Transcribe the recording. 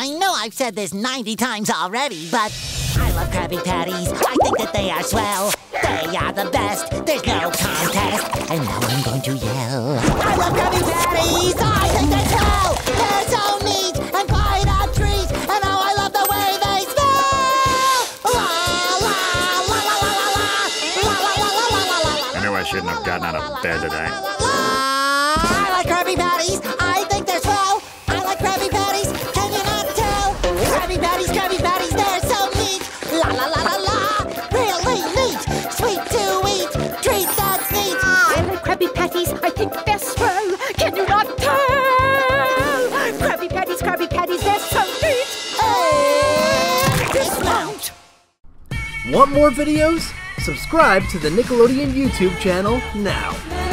I know I've said this 90 times already, but I love Krabby Patties. I think that they are swell. They are the best. There's no contest. And now I'm going to yell. I love Krabby Patties. I think they're swell. They're so neat and quite a treat. And oh, I love the way they smell. La la la la la la la la la la la la la la. I knew I shouldn't have gotten out of bed today. I like Krabby Patties. I like Krabby Patties. I think they're swell. Can you not tell? Krabby Patties, Krabby Patties, they're so neat. And oh, dismount. Want more videos? Subscribe to the Nickelodeon YouTube channel now.